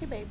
Hey, babe.